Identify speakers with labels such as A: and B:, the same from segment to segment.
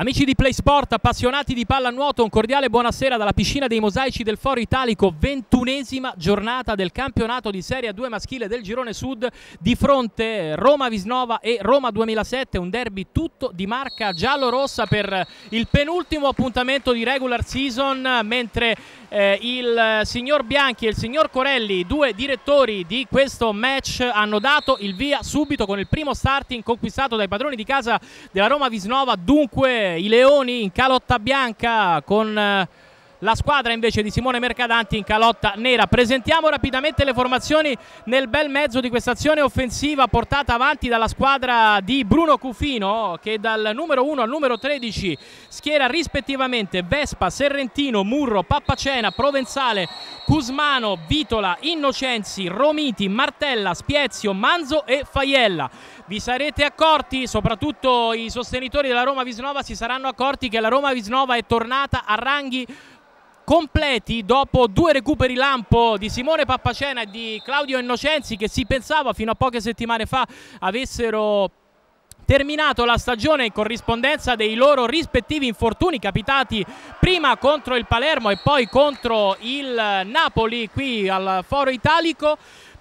A: Amici di Play Sport, appassionati di pallanuoto, un cordiale buonasera dalla piscina dei mosaici del Foro Italico, ventunesima giornata del campionato di Serie 2 maschile del Girone Sud, di fronte Roma Visnova e Roma 2007, un derby tutto di marca giallo-rossa per il penultimo appuntamento di regular season, mentre eh, il signor Bianchi e il signor Corelli, due direttori di questo match, hanno dato il via subito con il primo starting conquistato dai padroni di casa della Roma Visnova, dunque i Leoni in calotta bianca con eh, la squadra invece di Simone Mercadanti in calotta nera. Presentiamo rapidamente le formazioni nel bel mezzo di questa azione offensiva portata avanti dalla squadra di Bruno Cufino che dal numero 1 al numero 13 schiera rispettivamente Vespa, Serrentino, Murro, Pappacena, Provenzale, Cusmano, Vitola, Innocenzi, Romiti, Martella, Spiezio, Manzo e Faiella. Vi sarete accorti, soprattutto i sostenitori della Roma Visnova si saranno accorti che la Roma Visnova è tornata a ranghi completi dopo due recuperi lampo di Simone Pappacena e di Claudio Innocenzi che si pensava fino a poche settimane fa avessero terminato la stagione in corrispondenza dei loro rispettivi infortuni capitati prima contro il Palermo e poi contro il Napoli qui al Foro Italico.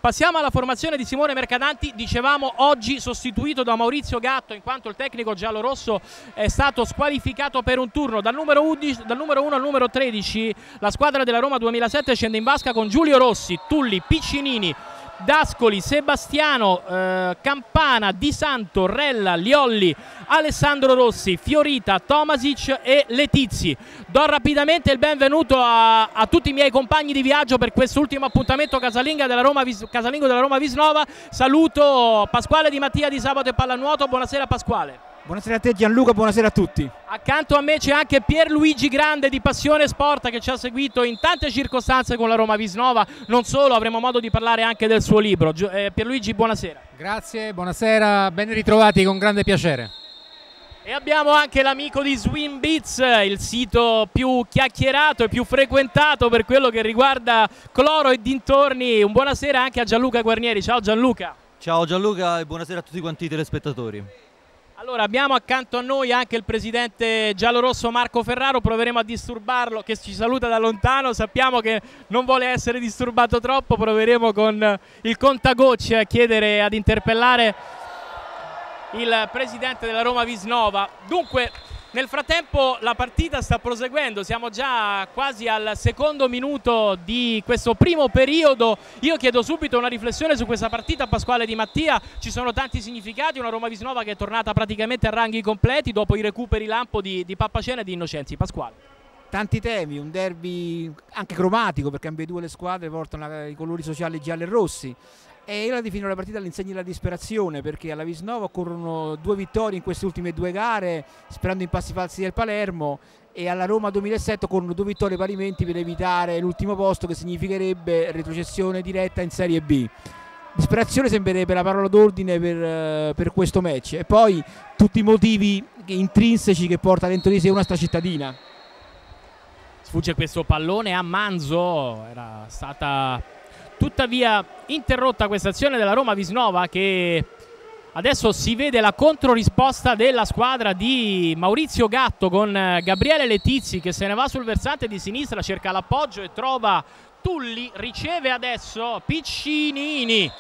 A: Passiamo alla formazione di Simone Mercadanti, dicevamo oggi sostituito da Maurizio Gatto in quanto il tecnico giallorosso è stato squalificato per un turno. Dal numero, 11, dal numero 1 al numero 13 la squadra della Roma 2007 scende in vasca con Giulio Rossi, Tulli, Piccinini, Dascoli, Sebastiano, eh, Campana, Di Santo, Rella, Liolli, Alessandro Rossi, Fiorita, Tomasic e Letizzi. Do rapidamente il benvenuto a, a tutti i miei compagni di viaggio per quest'ultimo appuntamento casalingo della, Roma, casalingo della Roma Visnova. Saluto Pasquale Di Mattia di Sabato e Pallanuoto. Buonasera Pasquale.
B: Buonasera a te Gianluca, buonasera a tutti.
A: Accanto a me c'è anche Pierluigi Grande di Passione Sport che ci ha seguito in tante circostanze con la Roma Visnova, non solo, avremo modo di parlare anche del suo libro. Eh, Pierluigi, buonasera.
C: Grazie, buonasera, ben ritrovati con grande piacere.
A: E abbiamo anche l'amico di Swim Beats, il sito più chiacchierato e più frequentato per quello che riguarda cloro e dintorni. Un buonasera anche a Gianluca Guarnieri. Ciao Gianluca.
D: Ciao Gianluca e buonasera a tutti quanti i telespettatori.
A: Allora abbiamo accanto a noi anche il presidente giallorosso Marco Ferraro, proveremo a disturbarlo che ci saluta da lontano, sappiamo che non vuole essere disturbato troppo, proveremo con il contagocci a chiedere ad interpellare il presidente della Roma Visnova. Dunque nel frattempo la partita sta proseguendo, siamo già quasi al secondo minuto di questo primo periodo. Io chiedo subito una riflessione su questa partita Pasquale Di Mattia, ci sono tanti significati, una Roma Visnova che è tornata praticamente a ranghi completi dopo i recuperi lampo di, di Pappacena e di Innocenzi. Pasquale.
B: Tanti temi, un derby anche cromatico perché ambedue le squadre portano i colori sociali gialli e rossi e io la definirò la partita all'insegna della disperazione perché alla Visnova occorrono due vittorie in queste ultime due gare sperando in passi falsi del Palermo e alla Roma 2007 occorrono due vittorie parimenti per evitare l'ultimo posto che significherebbe retrocessione diretta in Serie B. Disperazione sembrerebbe la parola d'ordine per, eh, per questo match e poi tutti i motivi intrinseci che porta dentro di sé una sta cittadina.
A: Sfugge questo pallone a Manzo, era stata Tuttavia interrotta questa azione della Roma Visnova che adesso si vede la controrisposta della squadra di Maurizio Gatto con eh, Gabriele Letizzi che se ne va sul versante di sinistra, cerca l'appoggio e trova Tulli, riceve adesso Piccinini.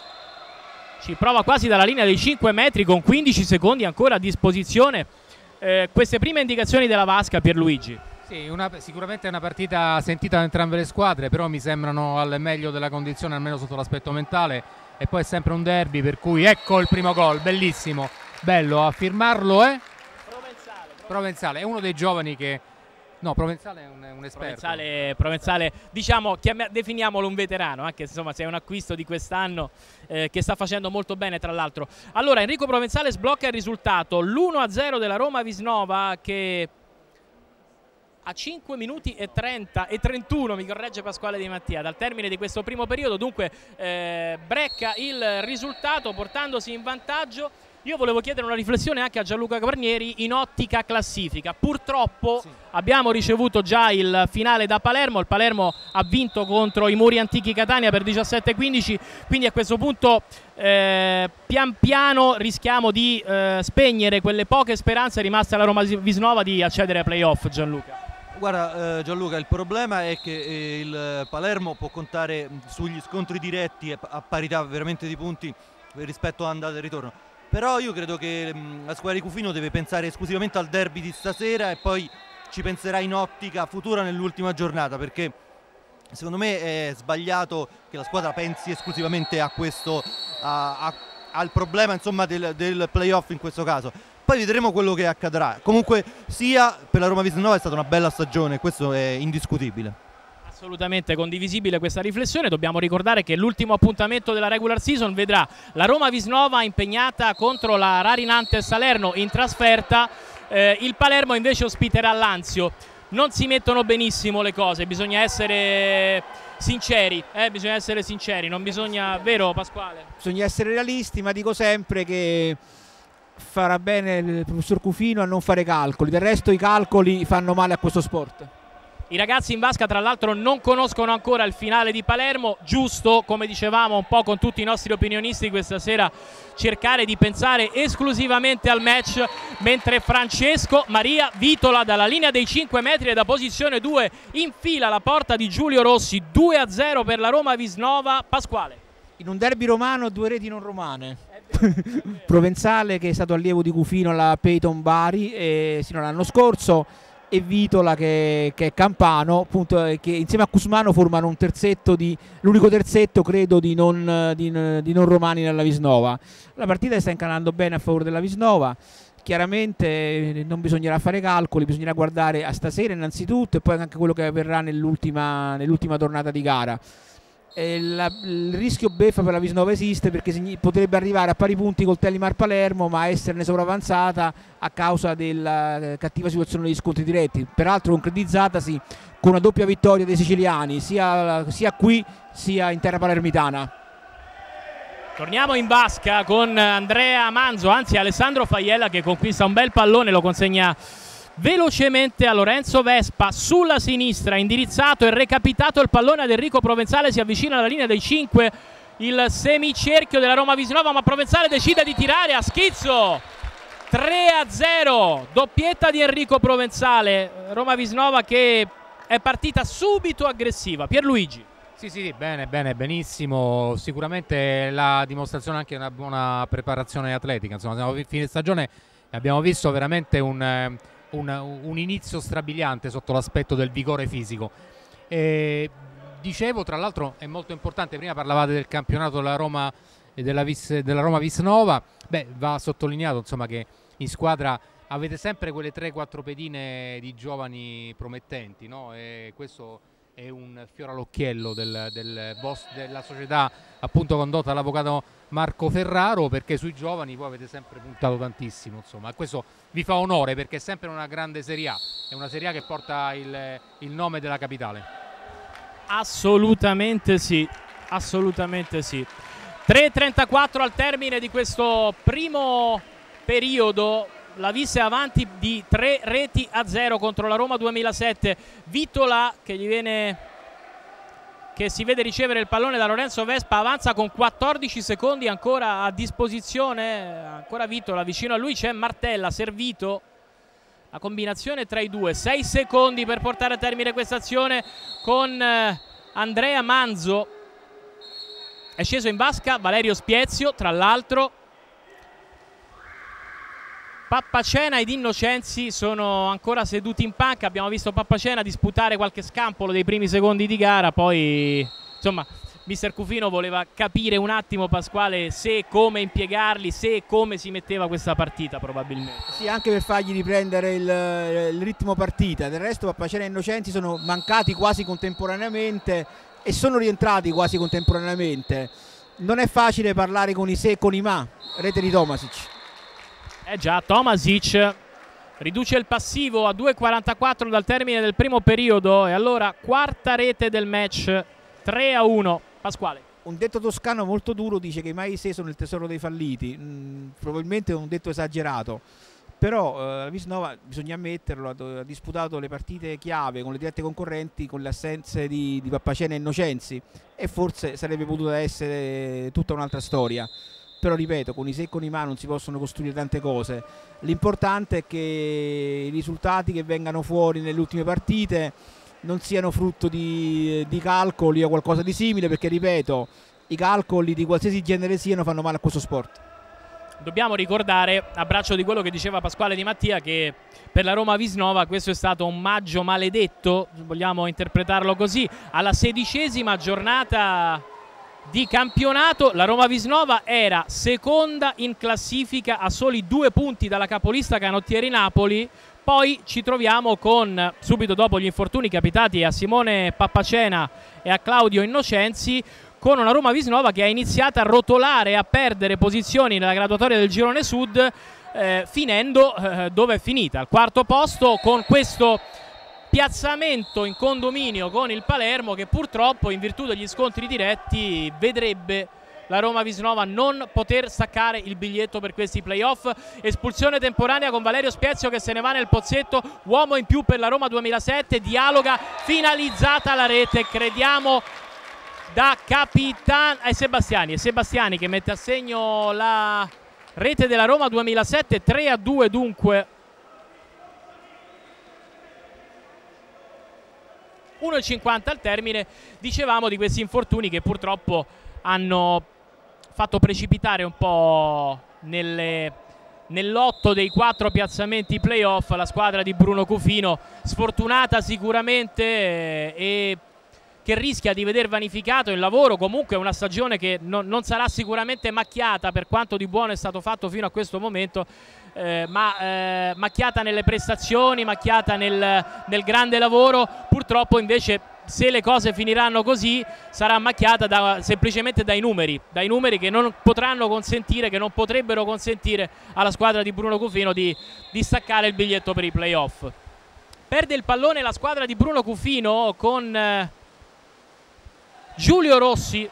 A: Ci prova quasi dalla linea dei 5 metri con 15 secondi ancora a disposizione. Eh, queste prime indicazioni della Vasca per Luigi.
C: Sì, una, sicuramente è una partita sentita da entrambe le squadre, però mi sembrano al meglio della condizione, almeno sotto l'aspetto mentale. E poi è sempre un derby, per cui ecco il primo gol, bellissimo. Bello, a firmarlo è? Provenzale. Provenzale, è uno dei giovani che... No, Provenzale è un, un esperto.
A: Provenzale, Provenzale diciamo, definiamolo un veterano, anche se insomma, è un acquisto di quest'anno eh, che sta facendo molto bene tra l'altro. Allora, Enrico Provenzale sblocca il risultato, l'1-0 della Roma Visnova che a 5 minuti e 30 e 31 mi corregge Pasquale Di Mattia dal termine di questo primo periodo dunque eh, brecca il risultato portandosi in vantaggio Io volevo chiedere una riflessione anche a Gianluca Guarnieri in ottica classifica. Purtroppo sì. abbiamo ricevuto già il finale da Palermo, il Palermo ha vinto contro i Muri Antichi Catania per 17-15, quindi a questo punto eh, pian piano rischiamo di eh, spegnere quelle poche speranze rimaste alla Roma Visnova di accedere ai playoff, Gianluca.
D: Guarda eh, Gianluca, il problema è che eh, il Palermo può contare sugli scontri diretti a parità veramente di punti rispetto a andata e ritorno. Però io credo che mh, la squadra di Cufino deve pensare esclusivamente al derby di stasera e poi ci penserà in ottica futura nell'ultima giornata perché secondo me è sbagliato che la squadra pensi esclusivamente a questo, a, a, al problema insomma, del, del playoff in questo caso poi vedremo quello che accadrà comunque sia per la Roma Visnova è stata una bella stagione questo è indiscutibile
A: Assolutamente condivisibile questa riflessione, dobbiamo ricordare che l'ultimo appuntamento della regular season vedrà la Roma Visnova impegnata contro la Rarinante Salerno in trasferta, eh, il Palermo invece ospiterà l'Anzio. Non si mettono benissimo le cose, bisogna essere sinceri, eh, bisogna essere sinceri, non bisogna, vero Pasquale?
B: Bisogna essere realisti, ma dico sempre che farà bene il professor Cufino a non fare calcoli, del resto i calcoli fanno male a questo sport.
A: I ragazzi in vasca tra l'altro non conoscono ancora il finale di Palermo, giusto come dicevamo un po' con tutti i nostri opinionisti questa sera cercare di pensare esclusivamente al match mentre Francesco Maria Vitola dalla linea dei 5 metri e da posizione 2 infila la porta di Giulio Rossi 2-0 per la Roma Visnova Pasquale.
B: In un derby romano due reti non romane. Provenzale che è stato allievo di Cufino alla Peyton Bari eh, sino all'anno scorso e Vitola che, che è Campano, appunto, eh, che insieme a Cusmano formano un terzetto di, l'unico terzetto credo di non, di, di non romani nella Visnova. La partita sta incanando bene a favore della Visnova chiaramente eh, non bisognerà fare calcoli, bisognerà guardare a stasera innanzitutto e poi anche quello che avverrà nell'ultima, nell'ultima tornata di gara la, il rischio beffa per la Visnova esiste perché potrebbe arrivare a pari punti col Telimar Palermo ma esserne sovravanzata a causa della eh, cattiva situazione degli scontri diretti. Peraltro concretizzatasi con una doppia vittoria dei siciliani sia, sia qui sia in terra palermitana.
A: Torniamo in vasca con Andrea Manzo, anzi Alessandro Faiella che conquista un bel pallone, lo consegna velocemente a Lorenzo Vespa sulla sinistra, indirizzato e recapitato il pallone ad Enrico Provenzale, si avvicina alla linea dei 5, il semicerchio della Roma Visnova, ma Provenzale decide di tirare a schizzo. 3 a 0, doppietta di Enrico Provenzale, Roma Visnova che è partita subito aggressiva. Pierluigi.
C: Sì, sì, bene, bene, benissimo. Sicuramente la dimostrazione anche di una buona preparazione atletica. Insomma, siamo fine stagione e abbiamo visto veramente un un, un inizio strabiliante sotto l'aspetto del vigore fisico. E, dicevo, tra l'altro è molto importante, prima parlavate del campionato della Roma e della, della Roma Visnova, beh, va sottolineato insomma, che in squadra avete sempre quelle 3-4 pedine di giovani promettenti, no? e questo è un fiore all'occhiello del, del della società appunto condotta dall'avvocato Marco Ferraro perché sui giovani voi avete sempre puntato tantissimo insomma. Questo vi fa onore perché è sempre una grande Serie A. È una Serie A che porta il, il nome della capitale.
A: Assolutamente sì assolutamente sì. 3.34 al termine di questo primo periodo la Visse avanti di tre reti a zero contro la Roma 2007 Vitola che gli viene che si vede ricevere il pallone da Lorenzo Vespa avanza con 14 secondi ancora a disposizione. Ancora Vitola vicino a lui c'è Martella servito. La combinazione tra i due. 6 secondi per portare a termine questa azione con eh, Andrea Manzo. È sceso in vasca Valerio Spiezio tra l'altro Pappacena ed Innocenzi sono ancora seduti in panca, abbiamo visto Pappacena disputare qualche scampolo dei primi secondi di gara, poi insomma mister Cufino voleva capire un attimo Pasquale se e come impiegarli, se e come si metteva questa partita probabilmente.
B: Sì, anche per fargli riprendere il, il ritmo partita, del resto Pappacena e Innocenzi sono mancati quasi contemporaneamente e sono rientrati quasi contemporaneamente. Non è facile parlare con i se e con i ma, rete di Tomasic.
A: Eh già, Tomasic riduce il passivo a 2.44 dal termine del primo periodo. E allora quarta rete del match 3 a 1. Pasquale.
B: un detto toscano molto duro dice che i Maise sono il tesoro dei falliti, mm, probabilmente un detto esagerato, però eh, Visnova, bisogna ammetterlo, ha, ha, disputato le partite chiave con le dirette concorrenti con le assenze di, di Pappacena e Innocenzi. E forse sarebbe potuta essere tutta un'altra storia però ripeto con i se e con i ma non si possono costruire tante cose. L'importante è che i risultati che vengano fuori nelle ultime partite non siano frutto di, di calcoli o qualcosa di simile perché ripeto i calcoli di qualsiasi genere siano fanno male a questo sport.
A: Dobbiamo ricordare, a braccio di quello che diceva Pasquale Di Mattia, che per la Roma Visnova questo è stato un maggio maledetto, vogliamo interpretarlo così, alla sedicesima giornata di campionato. La Roma Visnova era seconda in classifica a soli due punti dalla capolista Canottieri Napoli. Poi ci troviamo con subito dopo gli infortuni capitati a Simone Pappacena e a Claudio Innocenzi con una Roma Visnova che ha iniziato a rotolare a perdere posizioni nella graduatoria del girone sud eh, finendo eh, dove è finita. Al quarto posto con questo piazzamento in condominio con il Palermo che purtroppo in virtù degli scontri diretti vedrebbe la Roma Visnova non poter staccare il biglietto per questi playoff. Espulsione temporanea con Valerio Spiezio che se ne va nel pozzetto, uomo in più per la Roma 2007, dialoga, finalizzata la rete, crediamo da capitano è Sebastiani, è Sebastiani che mette a segno la rete della Roma 2007, 3 a 2 dunque 1,50 al termine. Dicevamo di questi infortuni che purtroppo hanno fatto precipitare un po' nelle, nell'otto dei quattro piazzamenti playoff la squadra di Bruno Cufino, sfortunata sicuramente eh, e che rischia di veder vanificato il lavoro, comunque una stagione che non, non sarà sicuramente macchiata per quanto di buono è stato fatto fino a questo momento, eh, ma eh, macchiata nelle prestazioni, macchiata nel, nel grande lavoro, purtroppo invece se le cose finiranno così sarà macchiata da, semplicemente dai numeri, dai numeri che non potranno consentire, che non potrebbero consentire alla squadra di Bruno Cufino di, di staccare il biglietto per i playoff. Perde il pallone la squadra di Bruno Cufino con eh, Giulio Rossi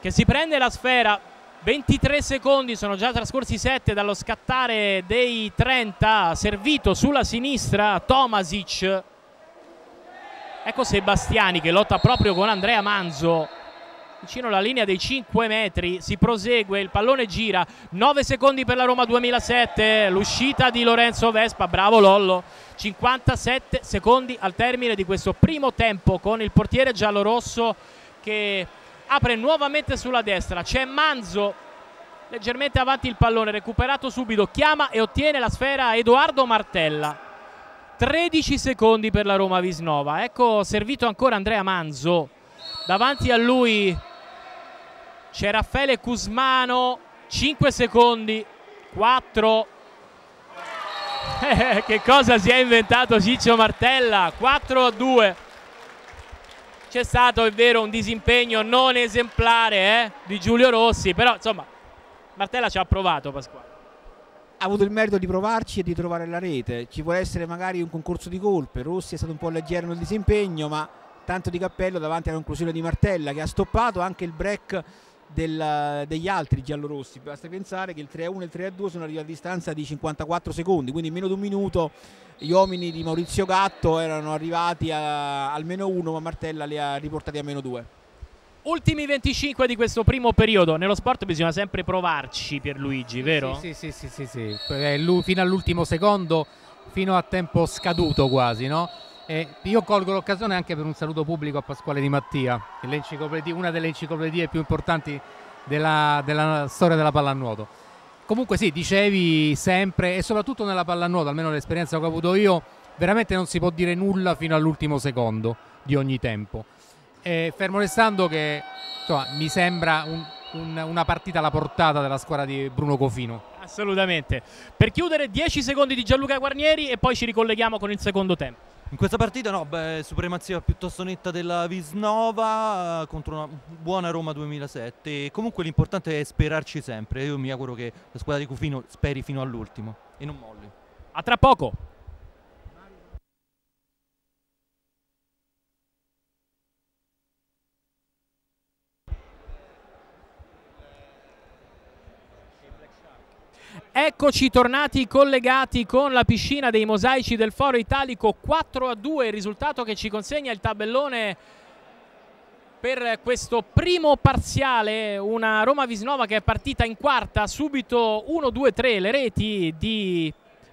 A: che si prende la sfera 23 secondi, sono già trascorsi 7 dallo scattare dei 30, servito sulla sinistra Tomasic. Ecco Sebastiani che lotta proprio con Andrea Manzo. Vicino alla linea dei 5 metri, si prosegue, il pallone gira, 9 secondi per la Roma 2007, l'uscita di Lorenzo Vespa, bravo Lollo, 57 secondi al termine di questo primo tempo con il portiere giallorosso che apre nuovamente sulla destra, c'è Manzo leggermente avanti il pallone, recuperato subito, chiama e ottiene la sfera Edoardo Martella. 13 secondi per la Roma Visnova, ecco servito ancora Andrea Manzo, davanti a lui c'è Raffaele Cusmano, 5 secondi, 4, che cosa si è inventato Ciccio Martella, 4 a 2 c'è stato, è vero, un disimpegno non esemplare eh, di Giulio Rossi, però insomma Martella ci ha provato Pasquale.
B: Ha avuto il merito di provarci e di trovare la rete. Ci può essere magari un concorso di colpe. Rossi è stato un po' leggero nel disimpegno, ma tanto di cappello davanti alla conclusione di Martella che ha stoppato anche il break del, degli altri giallorossi. Basta pensare che il 3-1 e il 3-2 sono arrivati a distanza di 54 secondi, quindi in meno di un minuto gli uomini di Maurizio Gatto erano arrivati a almeno uno, ma Martella li ha riportati a meno due.
A: Ultimi 25 di questo primo periodo. Nello sport bisogna sempre provarci, Pierluigi, vero?
C: Sì, sì, sì, sì, sì, sì. fino all'ultimo secondo, fino a tempo scaduto quasi, no? E io colgo l'occasione anche per un saluto pubblico a Pasquale Di Mattia, una delle enciclopedie più importanti della, della storia della pallanuoto. Comunque sì, dicevi sempre, e soprattutto nella pallanuoto, almeno l'esperienza che ho avuto io, veramente non si può dire nulla fino all'ultimo secondo di ogni tempo. E fermo restando che insomma, mi sembra un, un, una partita alla portata della squadra di Bruno Cofino.
A: Assolutamente. Per chiudere 10 secondi di Gianluca Guarnieri e poi ci ricolleghiamo con il secondo tempo.
D: In questa partita no, beh, supremazia piuttosto netta della Visnova eh, contro una buona Roma 2007 comunque l'importante è sperarci sempre, io mi auguro che la squadra di Cufino speri fino all'ultimo e non molli.
A: A tra poco! Eccoci tornati collegati con la piscina dei mosaici del Foro Italico 4 a 2, il risultato che ci consegna il tabellone per questo primo parziale, una Roma Visnova che è partita in quarta, subito 1-2-3 le reti di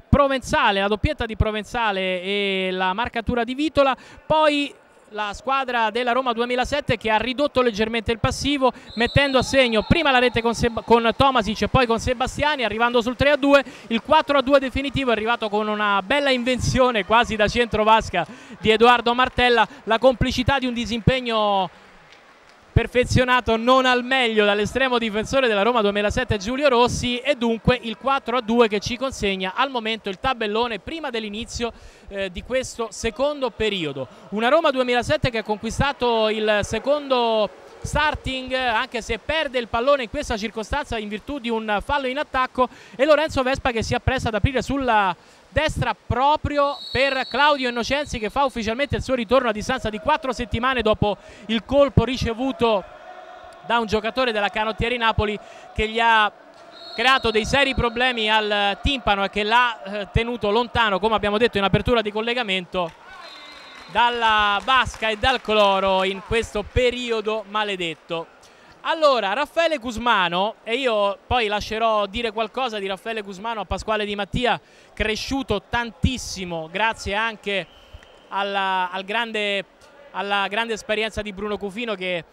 A: Provenzale, la doppietta di Provenzale e la marcatura di Vitola, poi la squadra della Roma 2007 che ha ridotto leggermente il passivo mettendo a segno prima la rete con, Seb con Tomasic e poi con Sebastiani arrivando sul 3-2 il 4-2 definitivo è arrivato con una bella invenzione quasi da centro vasca di Edoardo Martella la complicità di un disimpegno perfezionato non al meglio dall'estremo difensore della Roma 2007 Giulio Rossi e dunque il 4 a 2 che ci consegna al momento il tabellone prima dell'inizio eh, di questo secondo periodo. Una Roma 2007 che ha conquistato il secondo starting anche se perde il pallone in questa circostanza in virtù di un fallo in attacco e Lorenzo Vespa che si appresta ad aprire sulla destra proprio per Claudio Innocenzi che fa ufficialmente il suo ritorno a distanza di quattro settimane dopo il colpo ricevuto da un giocatore della Canottieri Napoli che gli ha creato dei seri problemi al timpano e che l'ha eh, tenuto lontano come abbiamo detto in apertura di collegamento dalla vasca e dal cloro in questo periodo maledetto. Allora, Raffaele Gusmano, e io poi lascerò dire qualcosa di Raffaele Gusmano a Pasquale Di Mattia, cresciuto tantissimo grazie anche alla, al grande, alla grande esperienza di Bruno Cufino che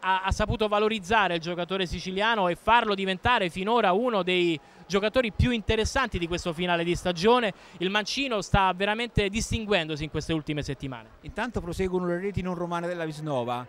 A: ha, ha, saputo valorizzare il giocatore siciliano e farlo diventare finora uno dei giocatori più interessanti di questo finale di stagione. Il Mancino sta veramente distinguendosi in queste ultime settimane.
B: Intanto proseguono le reti non romane della Visnova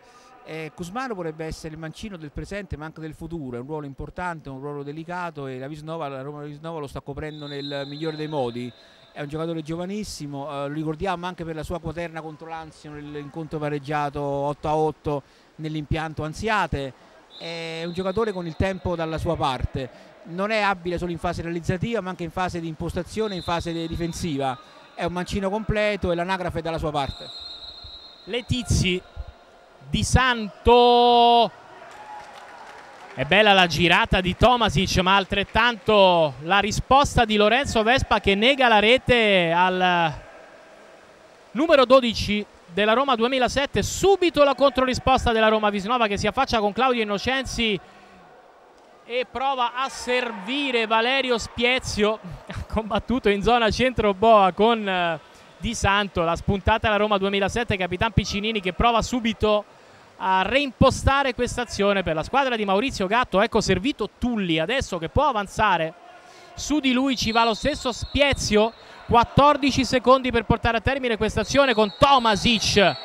B: eh, Cusmano potrebbe essere il mancino del presente ma anche del futuro, è un ruolo importante, un ruolo delicato e la Visnova, la Roma Visnova lo sta coprendo nel migliore dei modi. È un giocatore giovanissimo, eh, lo ricordiamo anche per la sua quaterna contro l'Anzio nell'incontro pareggiato 8-8 nell'impianto Anziate. È un giocatore con il tempo dalla sua parte, non è abile solo in fase realizzativa ma anche in fase di impostazione, in fase difensiva. È un mancino completo e l'anagrafe è dalla sua parte.
A: Letizi di Santo. È bella la girata di Tomasic ma altrettanto la risposta di Lorenzo Vespa che nega la rete al numero 12 della Roma 2007 subito la controrisposta della Roma Visnova che si affaccia con Claudio Innocenzi e prova a servire Valerio Spiezio. Combattuto in zona centro Boa con eh, Di Santo. La spuntata della Roma 2007 Capitan Piccinini che prova subito a reimpostare questa azione per la squadra di Maurizio Gatto. Ecco servito Tulli adesso che può avanzare. Su di lui ci va lo stesso Spiezio. 14 secondi per portare a termine questa azione con Tomasic.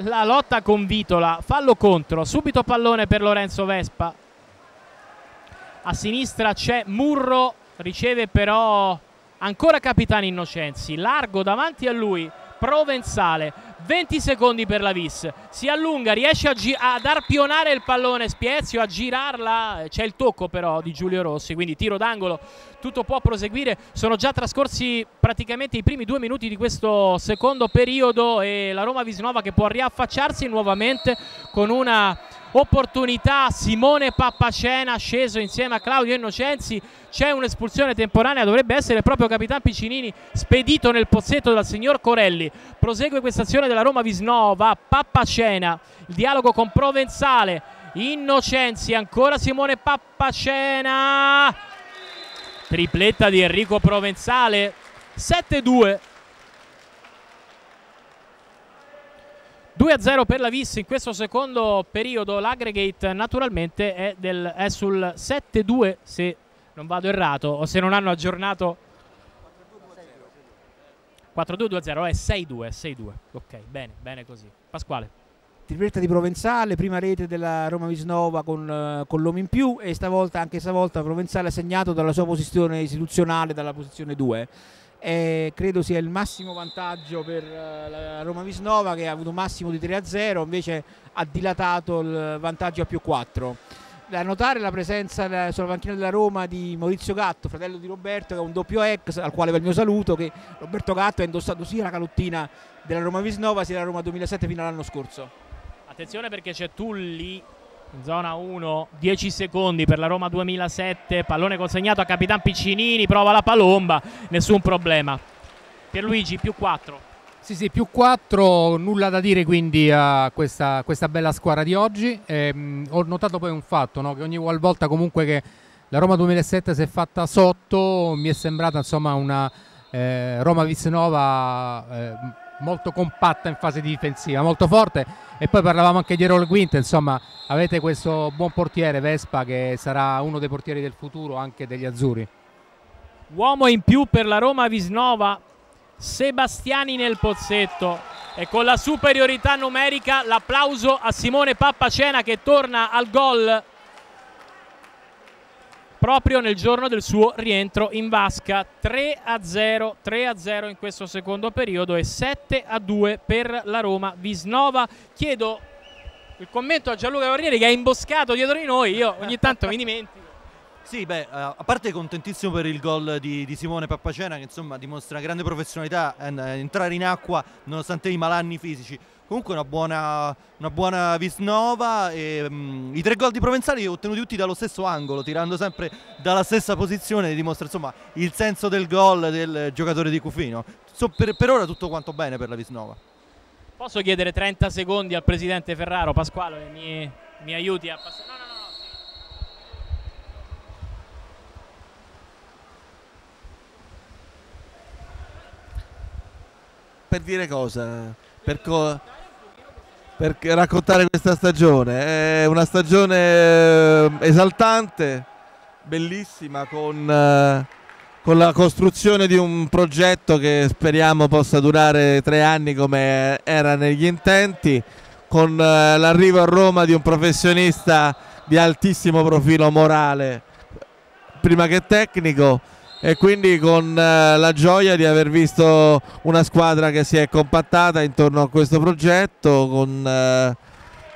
A: La lotta con Vitola, fallo contro, subito pallone per Lorenzo Vespa. A sinistra c'è Murro, riceve però ancora Capitano Innocenzi, largo davanti a lui Provenzale 20 secondi per la Vis. Si allunga, riesce ad arpionare il pallone Spiezio, a girarla. C'è il tocco però di Giulio Rossi quindi tiro d'angolo, tutto può proseguire. Sono già trascorsi praticamente i primi due minuti di questo secondo periodo e la Roma Visnova che può riaffacciarsi nuovamente con una opportunità Simone Pappacena sceso insieme a Claudio Innocenzi. C'è un'espulsione temporanea dovrebbe essere proprio Capitan Piccinini spedito nel pozzetto dal signor Corelli. Prosegue questa azione della Roma Visnova Pappacena il dialogo con Provenzale. Innocenzi ancora Simone Pappacena. Tripletta di Enrico Provenzale 7-2 2-0 per la Vis in questo secondo periodo, l'aggregate naturalmente è, del, è sul 7-2 se non vado errato o se non hanno aggiornato 4-2-2-0, è 6-2, 6-2. Ok, bene, bene così. Pasquale.
B: Tripletta di Provenzale, prima rete della Roma Visnova con, con l'uomo in più e stavolta, anche stavolta Provenzale ha segnato dalla sua posizione istituzionale, dalla posizione 2 e credo sia il massimo vantaggio per eh, la Roma Visnova che ha avuto un massimo di 3-0 invece ha dilatato il vantaggio a più 4 da notare la presenza sulla panchina della Roma di Maurizio Gatto, fratello di Roberto, che è un doppio ex, al quale va il mio saluto, che Roberto Gatto ha indossato sia la calottina della Roma Visnova sia della Roma 2007 fino all'anno scorso.
A: Attenzione perché c'è Tulli zona 1 10 secondi per la Roma 2007 pallone consegnato a Capitan Piccinini prova la palomba nessun problema Pierluigi più 4
C: sì, sì, più 4, nulla da dire quindi a questa, questa bella squadra di oggi. Ehm, ho notato poi un fatto, no? che ogni volta comunque che la Roma 2007 si è fatta sotto, mi è sembrata insomma una eh, Roma Visnova eh, molto compatta in fase difensiva, molto forte. E poi parlavamo anche di Erol Quint, insomma avete questo buon portiere Vespa che sarà uno dei portieri del futuro anche degli azzurri.
A: Uomo in più per la Roma Visnova Sebastiani nel pozzetto e con la superiorità numerica l'applauso a Simone Pappacena che torna al gol proprio nel giorno del suo rientro in vasca. 3 a 0 3 a 0 in questo secondo periodo e 7 a 2 per la Roma. Visnova chiedo il commento a Gianluca Guarnieri che è imboscato dietro di noi. Io ogni tanto mi dimentico.
D: Sì, beh, a parte contentissimo per il gol di, di, Simone Pappacena che insomma dimostra grande professionalità, entrare in acqua nonostante i malanni fisici. Comunque una buona, una buona Visnova e um, i tre gol di Provenzali ottenuti tutti dallo stesso angolo, tirando sempre dalla stessa posizione, dimostra insomma il senso del gol del giocatore di Cufino. So, per, per ora tutto quanto bene per la Visnova.
A: Posso chiedere 30 secondi al presidente Ferraro, Pasquale, mi, mi aiuti a passare? No, no.
E: per dire cosa? Per, co per raccontare questa stagione. È una stagione eh, esaltante, bellissima, con, eh, con la costruzione di un progetto che speriamo possa durare tre anni come era negli intenti, con eh, l'arrivo a Roma di un professionista di altissimo profilo morale, prima che tecnico e quindi con eh, la gioia di aver visto una squadra che si è compattata intorno a questo progetto con eh,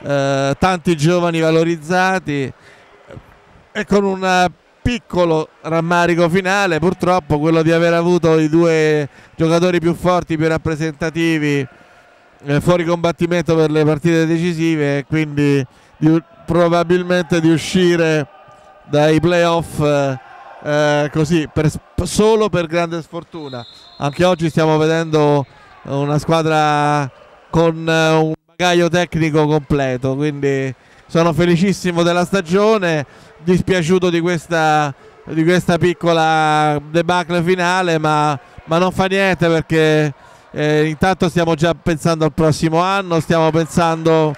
E: eh, tanti giovani valorizzati e con un piccolo rammarico finale purtroppo quello di aver avuto i due giocatori più forti, più rappresentativi fuori combattimento per le partite decisive e quindi di, probabilmente di uscire dai playoff eh, eh, così per, solo per grande sfortuna. Anche oggi stiamo vedendo una squadra con eh, un bagaglio tecnico completo, quindi sono felicissimo della stagione, dispiaciuto di questa, di questa piccola debacle finale, ma, ma, non fa niente perché eh, intanto stiamo già pensando al prossimo anno, stiamo pensando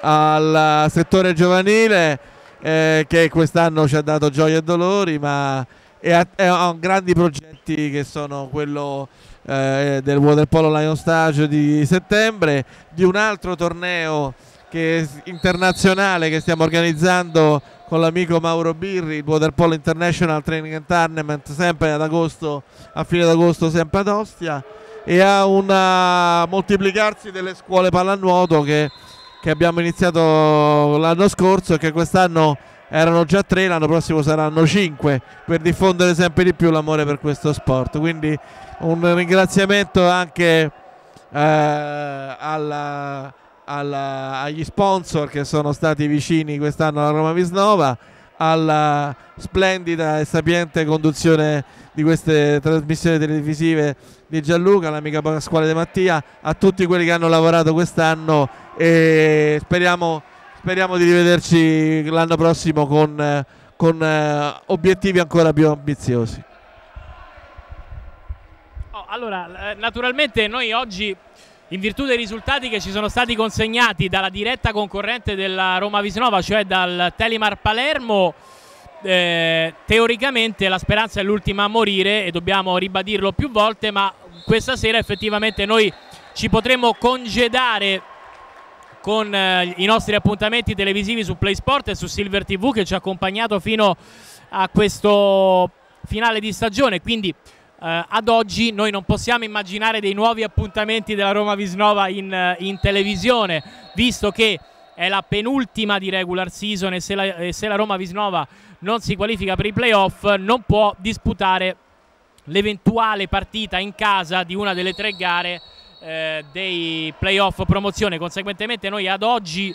E: al settore giovanile eh, che quest'anno ci ha dato gioia e dolori, ma ha, ha grandi progetti che sono quello eh, del Waterpolo Lion Stage di settembre, di un altro torneo che, internazionale che stiamo organizzando con l'amico Mauro Birri, il Waterpolo International Training and Tournament, sempre ad agosto, a fine d'agosto, sempre ad Ostia, e a un moltiplicarsi delle scuole pallanuoto che che abbiamo iniziato l'anno scorso e che quest'anno erano già tre, l'anno prossimo saranno cinque per diffondere sempre di più l'amore per questo sport. Quindi un ringraziamento anche eh, alla, alla, agli sponsor che sono stati vicini quest'anno alla Roma Visnova, alla splendida e sapiente conduzione di queste trasmissioni televisive di Gianluca, l'amica Pasquale De Mattia, a tutti quelli che hanno lavorato quest'anno e speriamo, speriamo di rivederci l'anno prossimo con, con eh, obiettivi ancora più ambiziosi.
A: Oh, allora, eh, naturalmente noi oggi in virtù dei risultati che ci sono stati consegnati dalla diretta concorrente della Roma Visnova, cioè dal Telemar Palermo, eh, teoricamente la speranza è l'ultima a morire e dobbiamo ribadirlo più volte, ma questa sera effettivamente noi ci potremo congedare con eh, i nostri appuntamenti televisivi su Play Sport e su Silver TV che ci ha accompagnato fino a questo finale di stagione, quindi eh, ad oggi noi non possiamo immaginare dei nuovi appuntamenti della Roma Visnova in, eh, in televisione, visto che è la penultima di regular season e se la, e se la Roma Visnova non si qualifica per i playoff non può disputare l'eventuale partita in casa di una delle tre gare eh, dei playoff promozione conseguentemente noi ad oggi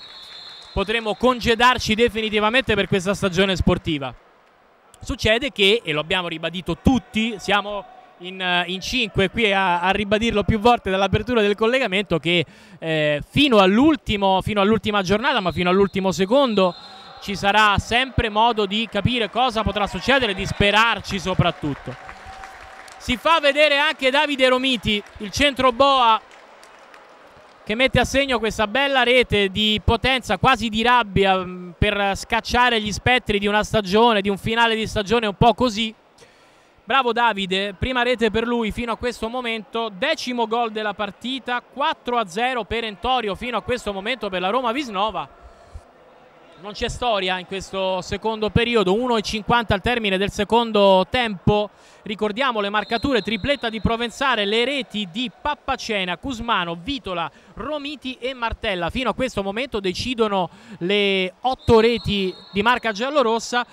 A: potremo congedarci definitivamente per questa stagione sportiva. Succede che, e lo abbiamo ribadito tutti, siamo in, eh, in cinque qui a, a, ribadirlo più volte dall'apertura del collegamento, che eh, fino, all'ultimo, fino all'ultima giornata, ma fino all'ultimo secondo, ci sarà sempre modo di capire cosa potrà succedere e di sperarci soprattutto. Si fa vedere anche Davide Romiti, il centro boa che mette a segno questa bella rete di potenza, quasi di rabbia, mm, per scacciare gli spettri di una stagione, di un finale di stagione un po' così. Bravo Davide, prima rete per lui fino a questo momento, decimo gol della partita, 4-0 perentorio fino a questo momento per la Roma Visnova. Non c'è storia in questo secondo periodo, 1,50 al termine del secondo tempo. Ricordiamo le marcature, tripletta di Provenzare, le reti di Pappacena, Cusmano, Vitola, Romiti e Martella. Fino a questo momento decidono le otto reti di marca giallorossa.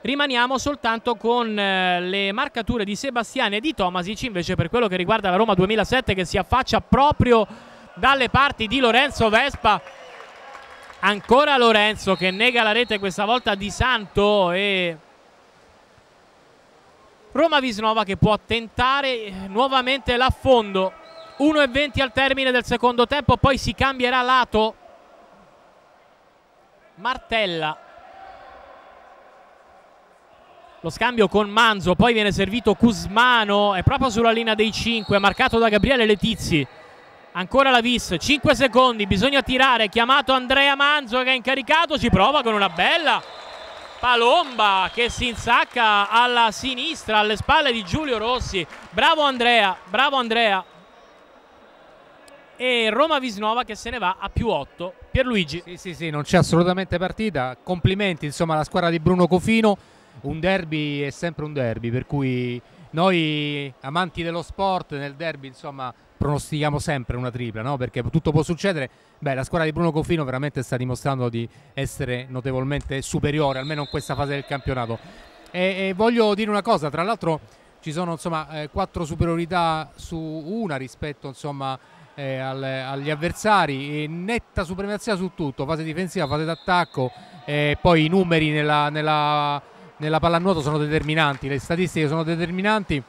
A: Rimaniamo soltanto con eh, le marcature di Sebastiani e di Tomasic invece per quello che riguarda la Roma 2007 che si affaccia proprio dalle parti di Lorenzo Vespa ancora Lorenzo che nega la rete questa volta di Santo e Roma Visnova che può tentare nuovamente l'affondo. 1,20 al termine del secondo tempo poi si cambierà lato. Martella. Lo scambio con Manzo poi viene servito Cusmano è proprio sulla linea dei 5 marcato da Gabriele Letizzi ancora la vis 5 secondi bisogna tirare. Chiamato Andrea Manzo che è incaricato ci prova con una bella Palomba che si insacca alla sinistra alle spalle di Giulio Rossi. Bravo Andrea bravo Andrea. E Roma Visnova che se ne va a più 8 Pierluigi.
C: Sì sì sì non c'è assolutamente partita. Complimenti insomma alla squadra di Bruno Cofino. Un derby è sempre un derby per cui noi amanti dello sport nel derby insomma pronostichiamo sempre una tripla, no? perché tutto può succedere. Beh, la squadra di Bruno Confino veramente sta dimostrando di essere notevolmente superiore, almeno in questa fase del campionato. E, e voglio dire una cosa, tra l'altro ci sono insomma, eh, quattro superiorità su una rispetto insomma, eh, al, agli avversari, e netta supremazia su tutto, fase difensiva, fase d'attacco, e poi i numeri nella, nella, nella pallanuoto sono determinanti, le statistiche sono determinanti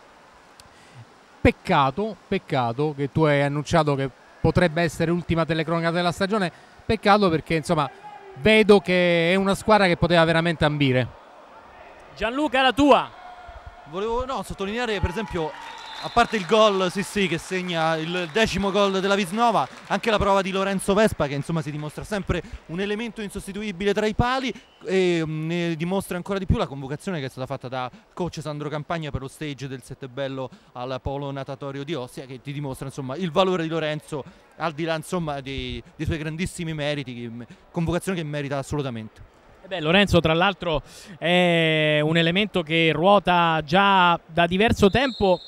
C: Peccato, peccato che tu hai annunciato che potrebbe essere l'ultima telecronaca della stagione. Peccato perché insomma vedo che è una squadra che poteva veramente ambire.
A: Gianluca, la tua.
D: Volevo no, sottolineare per esempio a parte il gol sì sì che segna il decimo gol della Visnova anche la prova di Lorenzo Vespa che insomma si dimostra sempre un elemento insostituibile tra i pali e um, ne dimostra ancora di più la convocazione che è stata fatta da coach Sandro Campagna per lo stage del Sette Bello al polo natatorio di Ostia che ti dimostra insomma il valore di Lorenzo al di là insomma dei, dei suoi grandissimi meriti convocazione che merita assolutamente.
A: Eh Beh, Lorenzo tra l'altro è un elemento che ruota già da diverso tempo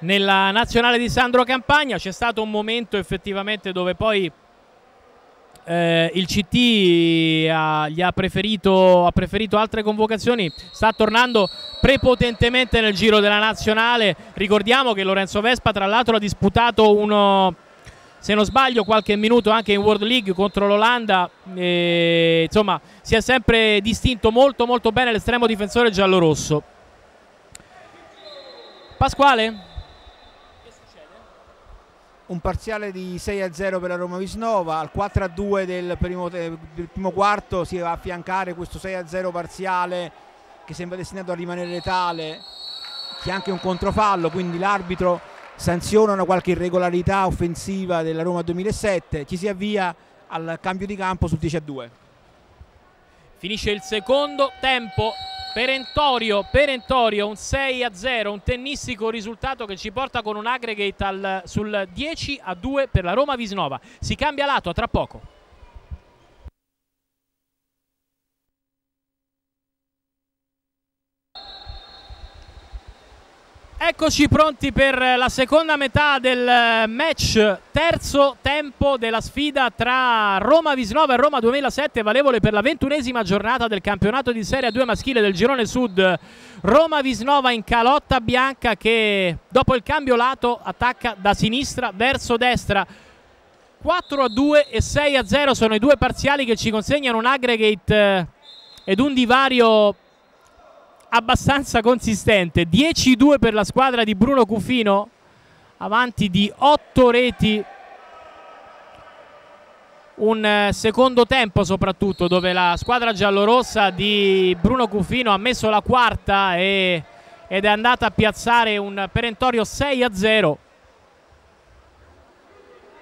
A: nella nazionale di Sandro Campagna c'è stato un momento effettivamente dove poi eh, il CT ha, gli ha preferito, ha preferito, altre convocazioni, sta tornando prepotentemente nel giro della nazionale. Ricordiamo che Lorenzo Vespa tra l'altro ha disputato uno, se non sbaglio, qualche minuto anche in World League contro l'Olanda. insomma, si è sempre distinto molto molto bene l'estremo difensore giallorosso. Pasquale?
B: Un parziale di 6 a 0 per la Roma Visnova, al 4 a 2 del primo, del primo quarto si va a affiancare questo 6 a 0 parziale che sembra destinato a rimanere letale, c'è anche un controfallo, quindi l'arbitro sanziona una qualche irregolarità offensiva della Roma 2007, ci si avvia al cambio di campo sul 10 a 2.
A: Finisce il secondo tempo Perentorio, Perentorio, un 6 a 0, un tennistico risultato che ci porta con un aggregate al, sul 10 a 2 per la Roma Visnova. Si cambia lato, a tra poco. Eccoci pronti per la seconda metà del match, terzo tempo della sfida tra Roma Visnova e Roma 2007, valevole per la ventunesima giornata del campionato di Serie 2 maschile del girone sud. Roma Visnova in calotta bianca che dopo il cambio lato attacca da sinistra verso destra. 4 a 2 e 6 a 0 sono i due parziali che ci consegnano un aggregate eh, ed un divario abbastanza consistente. 10-2 per la squadra di Bruno Cufino, avanti di 8 reti. Un eh, secondo tempo soprattutto dove la squadra giallorossa di Bruno Cufino ha messo la quarta e, ed è andata a piazzare un perentorio 6 a 0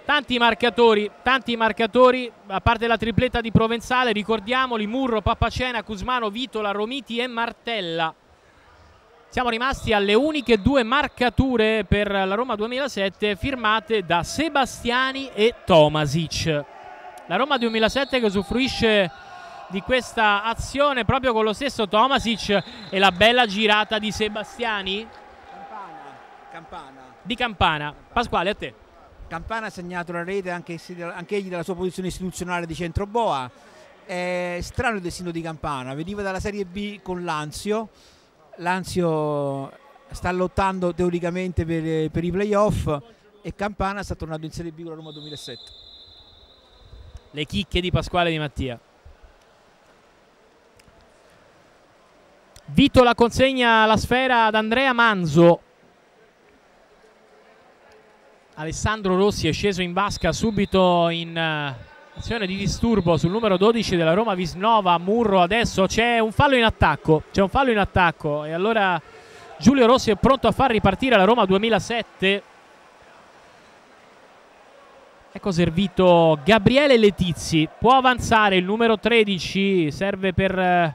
A: tanti marcatori, tanti marcatori, a parte la tripletta di Provenzale, ricordiamoli, Murro, Pappacena, Cusmano, Vitola, Romiti e Martella. Siamo rimasti alle uniche due marcature per la Roma 2007 firmate da Sebastiani e Tomasic. La Roma 2007 che usufruisce di questa azione proprio con lo stesso Tomasic e la bella girata di Sebastiani.
B: Campana. Campana.
A: Di Campana. Pasquale, a te.
B: Campana ha segnato la rete anche, anche egli dalla sua posizione istituzionale di centro boa. È strano il destino di Campana, veniva dalla Serie B con l'Anzio, l'Anzio sta lottando teoricamente per, per, i playoff e Campana sta tornando in Serie B con la Roma 2007.
A: Le chicche di Pasquale Di Mattia. Vitola consegna la sfera ad Andrea Manzo Alessandro Rossi è sceso in vasca subito in uh, azione di disturbo sul numero 12 della Roma Visnova Murro adesso c'è un fallo in attacco c'è un fallo in attacco e allora Giulio Rossi è pronto a far ripartire la Roma 2007 ecco servito Gabriele Letizzi può avanzare il numero 13 serve per uh,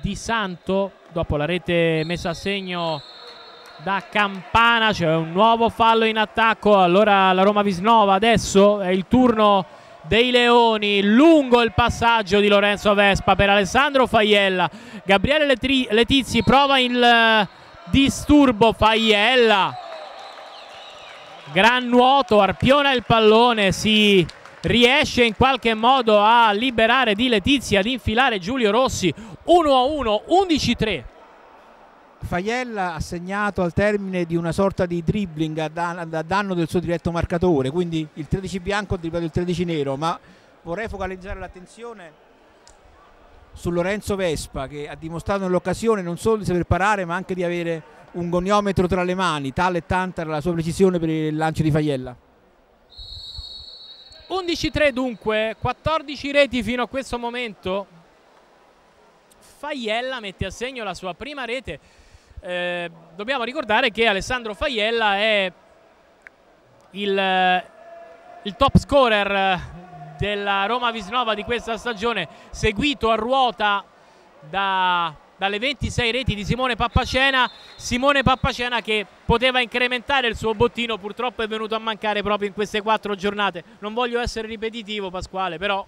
A: Di Santo dopo la rete messa a segno da Campana, c'è un nuovo fallo in attacco, allora la Roma Visnova adesso è il turno dei Leoni, lungo il passaggio di Lorenzo Vespa per Alessandro Faiella, Gabriele Letri Letizzi prova il uh, disturbo, Faiella, gran nuoto, arpiona il pallone, si riesce in qualche modo a liberare di Letizia, ad infilare Giulio Rossi, 1 a 1, 11-3.
B: Faiella ha segnato al termine di una sorta di dribbling a, dan a danno del suo diretto marcatore, quindi il 13 bianco ha dribblato il 13 nero, ma vorrei focalizzare l'attenzione su Lorenzo Vespa che ha dimostrato nell'occasione non solo di saper parare ma anche di avere un goniometro tra le mani, tale e tanta era la sua precisione per il lancio di Faiella.
A: 11-3 dunque, 14 reti fino a questo momento. Faiella mette a segno la sua prima rete eh, dobbiamo ricordare che Alessandro Faiella è il, il top scorer della Roma Visnova di questa stagione, seguito a ruota da, dalle 26 reti di Simone Pappacena. Simone Pappacena che poteva incrementare il suo bottino, purtroppo è venuto a mancare proprio in queste quattro giornate. Non voglio essere ripetitivo, Pasquale, però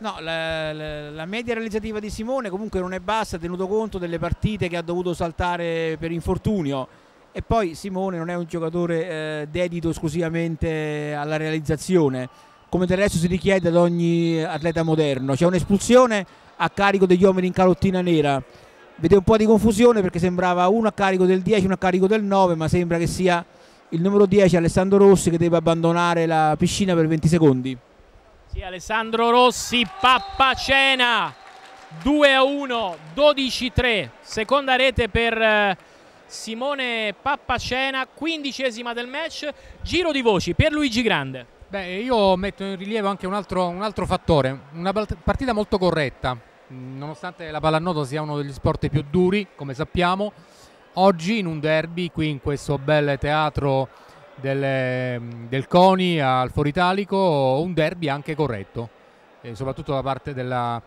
B: No, la, la, la, media realizzativa di Simone comunque non è bassa, tenuto conto delle partite che ha dovuto saltare per infortunio e poi Simone non è un giocatore eh, dedito esclusivamente alla realizzazione, come del resto si richiede ad ogni atleta moderno. C'è un'espulsione a carico degli uomini in calottina nera. Vede un po' di confusione perché sembrava uno a carico del 10, uno a carico del 9, ma sembra che sia il numero 10 Alessandro Rossi che deve abbandonare la piscina per 20 secondi.
A: Sì, Alessandro Rossi, Pappacena 2 a 1, 12-3, seconda rete per eh, Simone Pappacena, quindicesima del match, giro di voci per Luigi Grande.
C: Beh, io metto in rilievo anche un altro, un altro fattore, una partita molto corretta, nonostante la pallanuoto sia uno degli sport più duri, come sappiamo, oggi in un derby qui in questo bel teatro del, del CONI al Foro Italico, un derby anche corretto, eh, soprattutto da parte della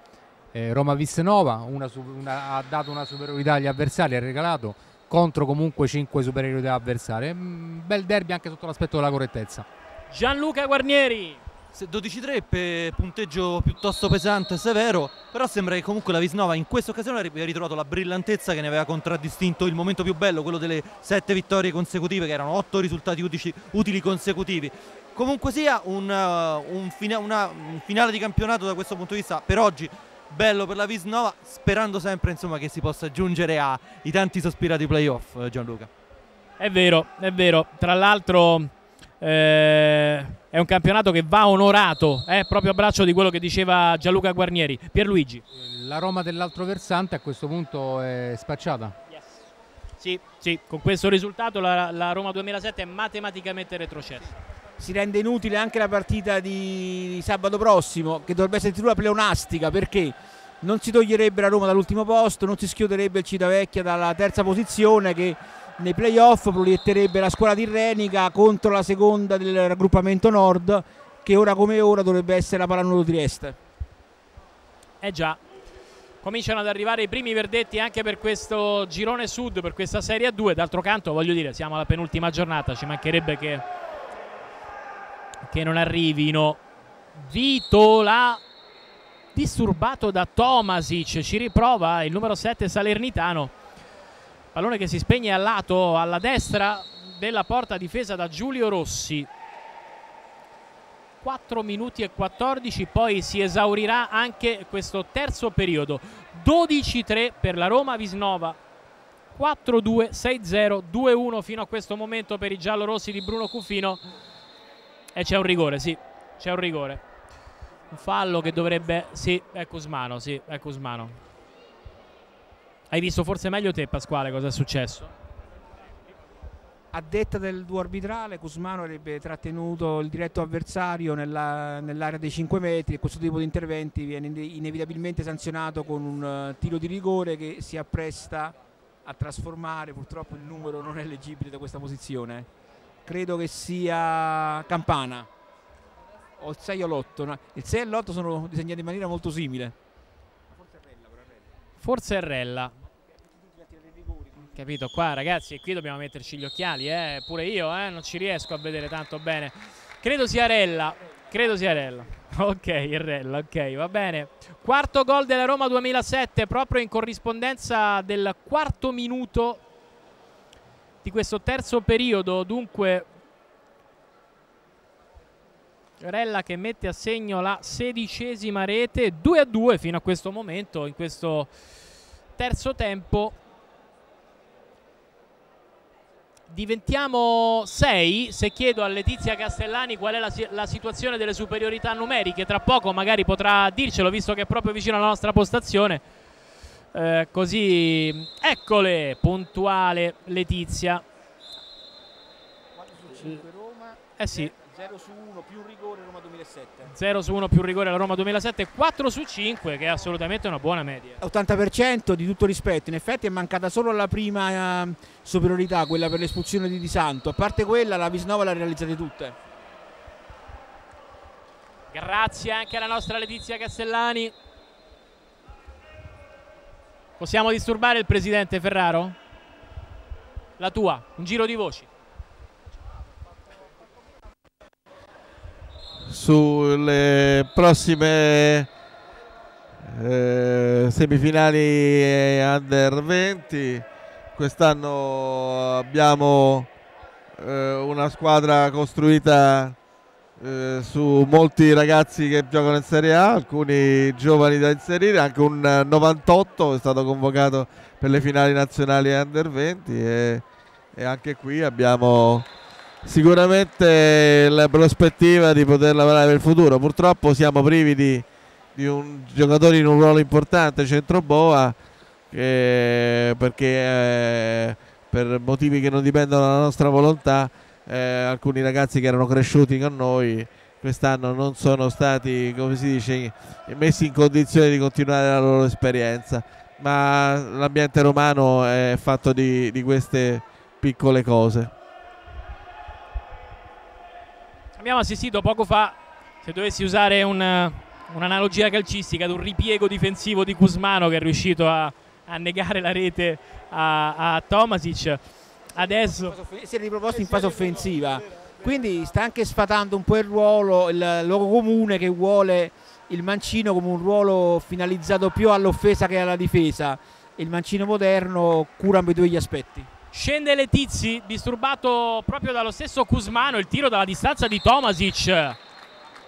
C: eh, Roma Vissenova, una, una, ha dato una superiorità agli avversari, ha regalato contro comunque 5 superiorità avversarie. Mm, bel derby anche sotto l'aspetto della correttezza.
A: Gianluca Guarnieri.
D: 12-3 punteggio piuttosto pesante e severo però sembra che comunque la Visnova in questa occasione abbia ritrovato la brillantezza che ne aveva contraddistinto il momento più bello quello delle sette vittorie consecutive che erano otto risultati utili, utili consecutivi. Comunque sia un, uh, un, fina, una, un, finale di campionato da questo punto di vista per oggi bello per la Visnova sperando sempre insomma, che si possa giungere ai tanti sospirati playoff Gianluca.
A: È vero, è vero. Tra l'altro eh, è un campionato che va onorato, eh, proprio a braccio di quello che diceva Gianluca Guarnieri. Pierluigi.
C: La Roma dell'altro versante a questo punto è spacciata.
A: Sì, sì, con questo risultato la, la Roma 2007 è matematicamente retrocessa
B: si rende inutile anche la partita di, sabato prossimo che dovrebbe essere addirittura pleonastica perché non si toglierebbe la Roma dall'ultimo posto, non si schioderebbe il Citavecchia dalla terza posizione che nei playoff proietterebbe la squadra tirrenica contro la seconda del raggruppamento nord che ora come ora dovrebbe essere la Pallanuoto Trieste.
A: Eh già, cominciano ad arrivare i primi verdetti anche per questo girone sud, per questa Serie A2, d'altro canto voglio dire siamo alla penultima giornata, ci mancherebbe che, che non arrivino. Vitola disturbato da Tomasic, ci riprova il numero 7 Salernitano Pallone che si spegne al lato, alla destra della porta difesa da Giulio Rossi. 4 minuti e 14, poi si esaurirà anche questo terzo periodo. 12-3 per la Roma Visnova. 4-2, 6-0, 2-1 fino a questo momento per i giallorossi di Bruno Cuffino. E c'è un rigore, sì, c'è un rigore. Un fallo che dovrebbe... Sì, è Cusmano, sì, è Cusmano. Hai visto forse meglio te Pasquale cosa è successo?
B: A detta del duo arbitrale, Cusmano avrebbe trattenuto il diretto avversario nella, nell'area dei 5 metri e questo tipo di interventi viene inevitabilmente sanzionato con un uh, tiro di rigore che si appresta a trasformare, purtroppo il numero non è leggibile da questa posizione. Credo che sia Campana, o il 6 o l'8. Il 6 e l'8 sono disegnati in maniera molto simile.
A: Forse è Rella. Capito? Qua ragazzi, qui dobbiamo metterci gli occhiali, eh? pure io, eh? non ci riesco a vedere tanto bene. Credo sia Rella, credo sia Rella. Ok, Rella, ok, va bene. Quarto gol della Roma 2007, proprio in corrispondenza del quarto minuto di questo terzo periodo. Dunque, Rella che mette a segno la sedicesima rete, 2 a 2 fino a questo momento, in questo terzo tempo. Diventiamo 6 se chiedo a Letizia Castellani qual è la, la, situazione delle superiorità numeriche. Tra poco magari potrà dircelo visto che è proprio vicino alla nostra postazione. Eh, così, eccole, puntuale Letizia. Eh sì,
B: 0 su 1 più rigore Roma 2007.
A: 0 su 1 più rigore la Roma 2007, 4 su 5 che è assolutamente una buona media.
B: 80% di tutto rispetto, in effetti è mancata solo la prima eh, superiorità, quella per l'espulsione di Di Santo, a parte quella la Visnova l'ha realizzate tutte.
A: Grazie anche alla nostra Letizia Castellani. Possiamo disturbare il presidente Ferraro? La tua, un giro di voci.
E: Sulle prossime eh, semifinali under 20 quest'anno abbiamo eh, una squadra costruita eh, su molti ragazzi che giocano in Serie A alcuni giovani da inserire anche un 98 è stato convocato per le finali nazionali under 20 e, e anche qui abbiamo sicuramente la prospettiva di poter lavorare per il futuro. Purtroppo siamo privi di, di un giocatore in un ruolo importante, centro boa, che, perché eh, per motivi che non dipendono dalla nostra volontà, eh, alcuni ragazzi che erano cresciuti con noi quest'anno non sono stati, come si dice, messi in condizione di continuare la loro esperienza. Ma l'ambiente romano è fatto di, di queste piccole cose.
A: Abbiamo assistito poco fa, se dovessi usare un, un'analogia calcistica, ad un ripiego difensivo di Cusmano che è riuscito a, a negare la rete a, a Tomasic. Adesso
B: si è riproposto in fase offensiva, quindi sta anche sfatando un po' il ruolo, il luogo comune che vuole il Mancino come un ruolo finalizzato più all'offesa che alla difesa. Il Mancino moderno cura ambedue gli aspetti.
A: Scende Letizzi, disturbato proprio dallo stesso Cusmano, il tiro dalla distanza di Tomasic.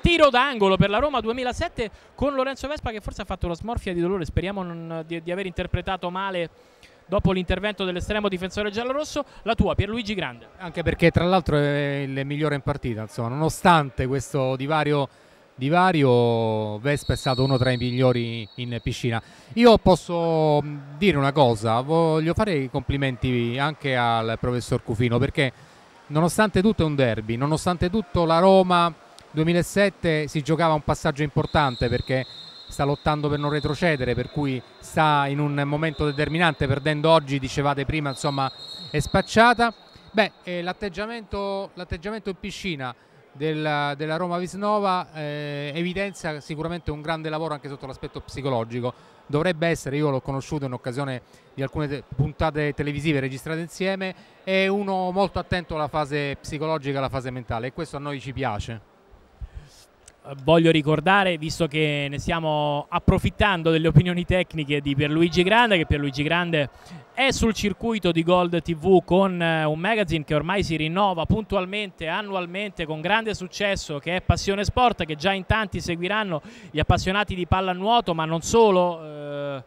A: Tiro d'angolo per la Roma 2007 con Lorenzo Vespa che forse ha fatto una smorfia di dolore, speriamo non, di, di aver interpretato male dopo l'intervento dell'estremo difensore giallorosso. La tua, Pierluigi Grande.
C: Anche perché tra l'altro è il migliore in partita, insomma, nonostante questo divario divario Vespa è stato uno tra i migliori in piscina. Io posso dire una cosa voglio fare i complimenti anche al professor Cufino perché nonostante tutto è un derby nonostante tutto la Roma 2007 si giocava un passaggio importante perché sta lottando per non retrocedere per cui sta in un momento determinante perdendo oggi dicevate prima insomma è spacciata. Beh eh, l'atteggiamento in piscina della, della Roma Visnova eh, evidenzia sicuramente un grande lavoro anche sotto l'aspetto psicologico. Dovrebbe essere, io l'ho conosciuto in occasione di alcune te puntate televisive registrate insieme, è uno molto attento alla fase psicologica, alla fase mentale e questo a noi ci piace
A: voglio ricordare, visto che ne stiamo approfittando delle opinioni tecniche di Pierluigi Grande, che Pierluigi Grande è sul circuito di Gold TV con eh, un magazine che ormai si rinnova puntualmente, annualmente, con grande successo, che è Passione Sport, che già in tanti seguiranno gli appassionati di pallanuoto, ma non solo. Eh,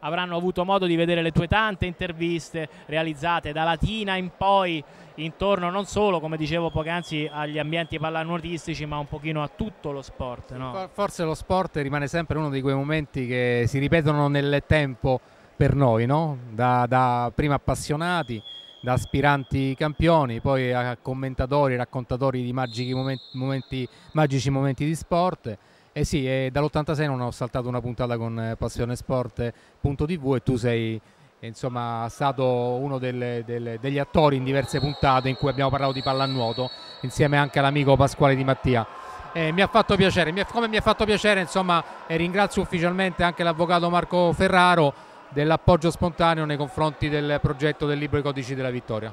A: avranno avuto modo di vedere le tue tante interviste realizzate da Latina in poi intorno non solo, come dicevo poc'anzi, agli ambienti pallanuotistici, ma un pochino a tutto lo sport. No?
C: Forse lo sport rimane sempre uno di quei momenti che si ripetono nel tempo per noi, no? da, da prima appassionati, da aspiranti campioni, poi a commentatori, raccontatori di magici momenti, momenti, magici momenti di sport eh sì, eh, dall'86 non ho saltato una puntata con eh, Passione Sport.tv e tu sei insomma, stato uno delle, delle, degli attori in diverse puntate in cui abbiamo parlato di pallanuoto insieme anche all'amico Pasquale Di Mattia. Eh, mi ha fatto piacere, mi ha, come mi ha fatto piacere insomma, eh, ringrazio ufficialmente anche l'avvocato Marco Ferraro dell'appoggio spontaneo nei confronti del progetto del libro I codici della vittoria.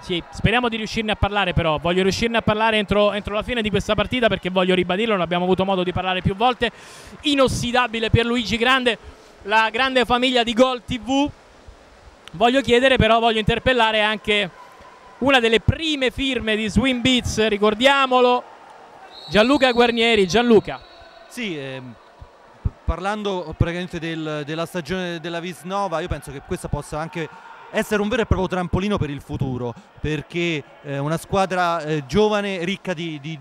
A: Sì, speriamo di riuscirne a parlare però, voglio riuscirne a parlare entro, entro, la fine di questa partita perché voglio ribadirlo, non abbiamo avuto modo di parlare più volte, inossidabile per Luigi Grande, la grande famiglia di Gol TV. Voglio chiedere però, voglio interpellare anche una delle prime firme di Swim Beats, ricordiamolo, Gianluca Guarnieri. Gianluca.
D: Sì, ehm, parlando praticamente del, della stagione della Visnova, io penso che questa possa anche essere un vero e proprio trampolino per il futuro, perché eh, una squadra eh, giovane, ricca di, di,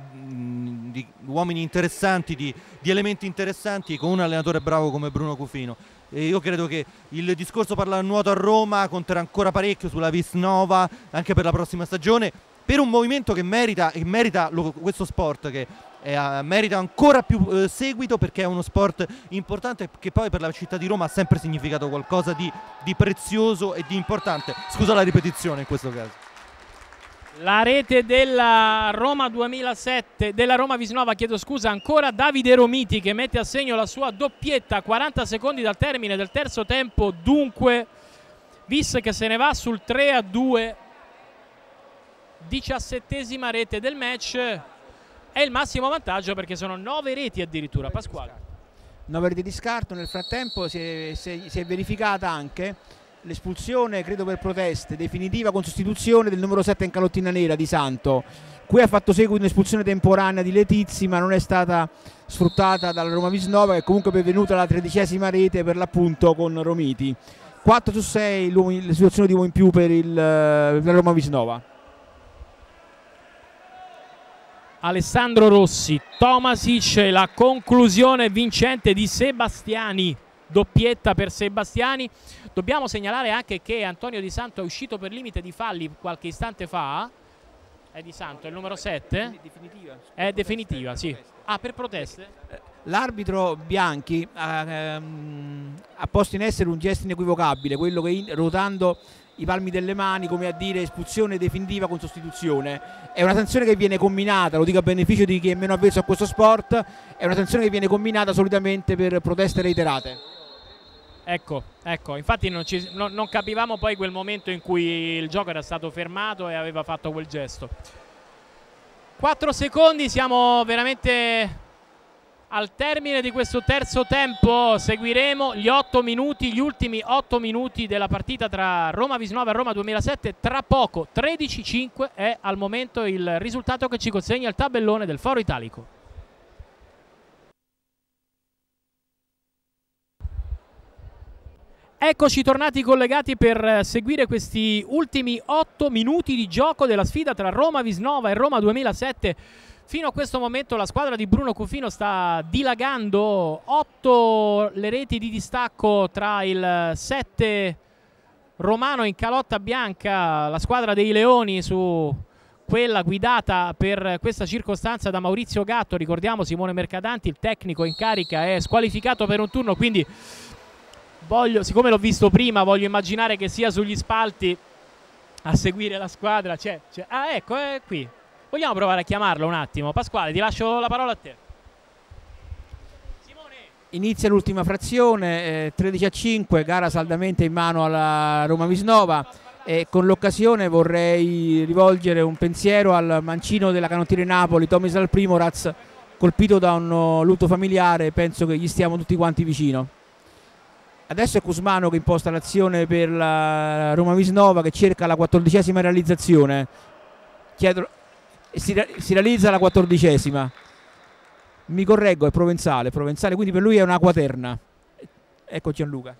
D: di, uomini interessanti, di, di, elementi interessanti, con un allenatore bravo come Bruno Cufino. E io credo che il discorso nuoto a Roma conterà ancora parecchio sulla Vis Nova, anche per la prossima stagione, per un movimento che merita, che merita lo, questo sport, che eh, merita ancora più eh, seguito perché è uno sport importante che poi per la città di Roma ha sempre significato qualcosa di, di prezioso e di importante. Scusa la ripetizione in questo caso.
A: La rete della Roma 2007, della Roma Visnova, chiedo scusa, ancora Davide Romiti che mette a segno la sua doppietta a 40 secondi dal termine del terzo tempo, dunque Vis che se ne va sul 3 a 2, diciassettesima rete del match è il massimo vantaggio perché sono nove reti addirittura. Pasquale.
B: Nove reti di scarto, nel frattempo si è, si è, verificata anche l'espulsione, credo per proteste, definitiva con sostituzione del numero 7 in calottina nera di Santo. Qui ha fatto seguito un'espulsione temporanea di Letizzi ma non è stata sfruttata dalla Roma Visnova che è comunque pervenuta alla tredicesima rete per l'appunto con Romiti. 4 su 6 le situazioni di uomo in più per, il, per la Roma Visnova.
A: Alessandro Rossi, Tomasic, la conclusione vincente di Sebastiani, doppietta per Sebastiani. Dobbiamo segnalare anche che Antonio Di Santo è uscito per limite di falli qualche istante fa. È Di Santo, è il numero 7? È definitiva. È definitiva, sì. Ah, per proteste?
B: L'arbitro Bianchi ha, ehm, ha, posto in essere un gesto inequivocabile, quello che in, ruotando i palmi delle mani, come a dire espulsione definitiva con sostituzione. È una sanzione che viene combinata, lo dico a beneficio di chi è meno avvezzo a questo sport, è una sanzione che viene combinata solitamente per proteste reiterate.
A: Ecco, ecco, infatti non, ci, non, non capivamo poi quel momento in cui il gioco era stato fermato e aveva fatto quel gesto. 4 secondi, siamo veramente al termine di questo terzo tempo seguiremo gli 8 minuti, gli ultimi 8 minuti della partita tra Roma Visnova e Roma 2007. Tra poco 13-5 è al momento il risultato che ci consegna il tabellone del Foro Italico. Eccoci tornati collegati per seguire questi ultimi 8 minuti di gioco della sfida tra Roma Visnova e Roma 2007. Fino a questo momento la squadra di Bruno Cufino sta dilagando 8 le reti di distacco tra il 7 romano in calotta bianca, la squadra dei Leoni su quella guidata per questa circostanza da Maurizio Gatto. Ricordiamo Simone Mercadanti, il tecnico in carica, è squalificato per un turno, quindi voglio, siccome l'ho visto prima, voglio immaginare che sia sugli spalti a seguire la squadra. C'è. Ah, ecco, è qui. Vogliamo provare a chiamarlo un attimo? Pasquale, ti lascio la parola a te.
B: Inizia l'ultima frazione, eh, 13 a 5, gara saldamente in mano alla Roma Visnova. E con l'occasione vorrei rivolgere un pensiero al mancino della canottiera Napoli, Tomisal Primoraz, colpito da un lutto familiare, penso che gli stiamo tutti quanti vicino. Adesso è Cusmano che imposta l'azione per la Roma Visnova che cerca la quattordicesima realizzazione. Chiedo, si, si, realizza la quattordicesima. Mi correggo, è Provenzale, Provenzale, quindi per lui è una quaterna. Ecco Gianluca.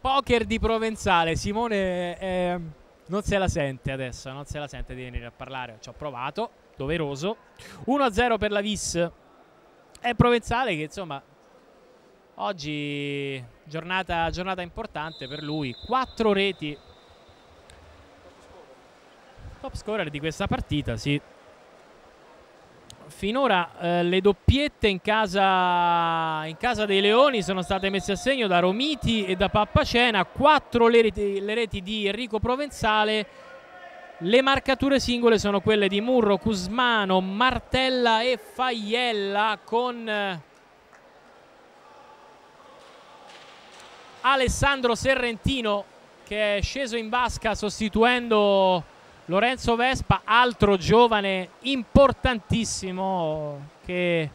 A: Poker di Provenzale, Simone eh, non se la sente adesso, non se la sente di venire a parlare, ci ho provato, doveroso. 1-0 per la Vis. È Provenzale che insomma Oggi giornata, giornata importante per lui, quattro reti. Top scorer di questa partita, sì. Finora eh, le doppiette in casa, in casa, dei Leoni sono state messe a segno da Romiti e da Pappacena, quattro le reti, le reti di Enrico Provenzale, le marcature singole sono quelle di Murro, Cusmano, Martella e Faiella con Alessandro Serrentino che è sceso in vasca sostituendo Lorenzo Vespa, altro giovane importantissimo che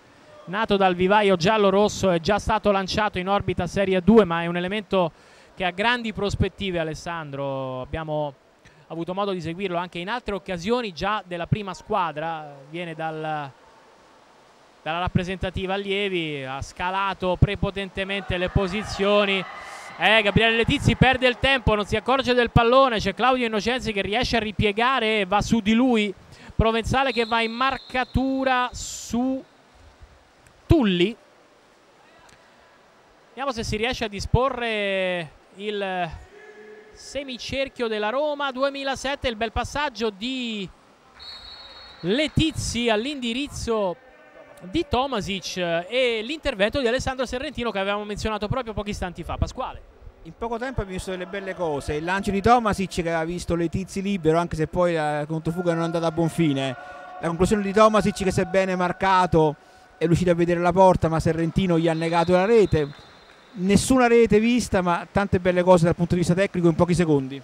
A: nato dal vivaio giallo-rosso è già stato lanciato in orbita Serie 2 ma è un elemento che ha grandi prospettive Alessandro, abbiamo avuto modo di seguirlo anche in altre occasioni già della prima squadra, viene dal, dalla rappresentativa allievi, ha scalato prepotentemente le posizioni eh, Gabriele Letizzi perde il tempo, non si accorge del pallone. C'è Claudio Innocenzi che riesce a ripiegare e va su di lui. Provenzale che va in marcatura su Tulli. Vediamo se si riesce a disporre il semicerchio della Roma 2007. Il bel passaggio di Letizzi all'indirizzo di Tomasic e l'intervento di Alessandro Serrentino che avevamo menzionato proprio pochi istanti fa. Pasquale.
B: In poco tempo abbiamo visto delle belle cose, il lancio di Tomasic che aveva visto Letizzi libero anche se poi la controfuga non è andata a buon fine, la conclusione di Tomasic che sebbene marcato è riuscito a vedere la porta ma Serrentino gli ha negato la rete, nessuna rete vista ma tante belle cose dal punto di vista tecnico in pochi secondi.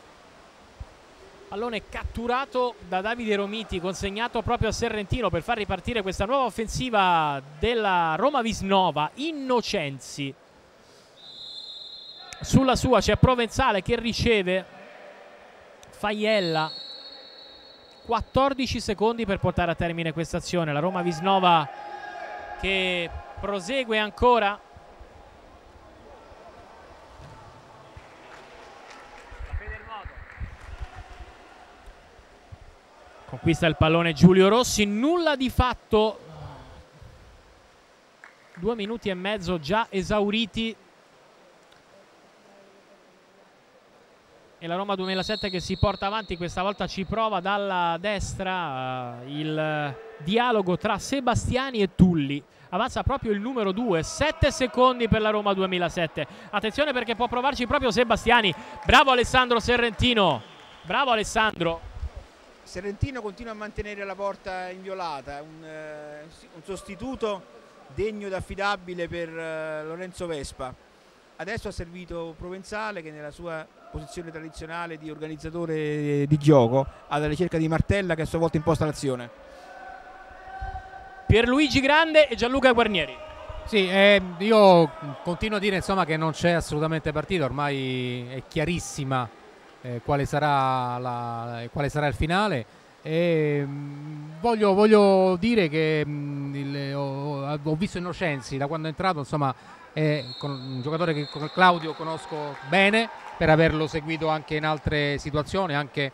A: Pallone catturato da Davide Romiti, consegnato proprio a Serrentino per far ripartire questa nuova offensiva della Roma Visnova. Innocenzi. Sulla sua c'è Provenzale che riceve Faiella. 14 secondi per portare a termine questa azione. La Roma Visnova che prosegue ancora Conquista il pallone Giulio Rossi, nulla di fatto. Due minuti e mezzo già esauriti. E la Roma 2007 che si porta avanti, questa volta ci prova dalla destra uh, il dialogo tra Sebastiani e Tulli. Avanza proprio il numero 2, 7 secondi per la Roma 2007. Attenzione perché può provarci proprio Sebastiani. Bravo Alessandro Serrentino. Bravo Alessandro.
B: Serrentino continua a mantenere la porta inviolata, un, eh, un sostituto degno ed affidabile per eh, Lorenzo Vespa. Adesso ha servito Provenzale che nella sua posizione tradizionale di organizzatore di gioco alla ricerca di Martella che a sua volta imposta l'azione.
A: Pierluigi Grande e Gianluca Guarnieri.
C: Sì, eh, io continuo a dire insomma, che non c'è assolutamente partita, ormai è chiarissima eh, quale, sarà la, quale, sarà il finale. E, mh, voglio, voglio, dire che mh, il, ho, ho, visto Innocenzi da quando è entrato, insomma, è un giocatore che Claudio conosco bene per averlo seguito anche in altre situazioni, anche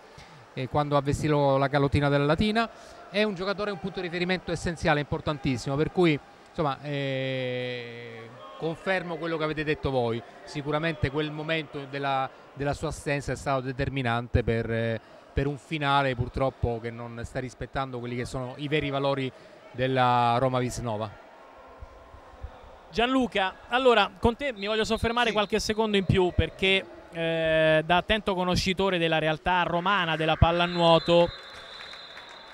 C: eh, quando ha vestito la calottina della Latina. È un giocatore, un punto di riferimento essenziale, importantissimo, per cui insomma, eh, confermo quello che avete detto voi. Sicuramente quel momento della, della sua assenza è stato determinante per... Eh, per un finale purtroppo che non sta rispettando quelli che sono i veri valori della Roma Visnova.
A: Gianluca, allora con te mi voglio soffermare sì. qualche secondo in più perché eh, da attento conoscitore della realtà romana della pallanuoto.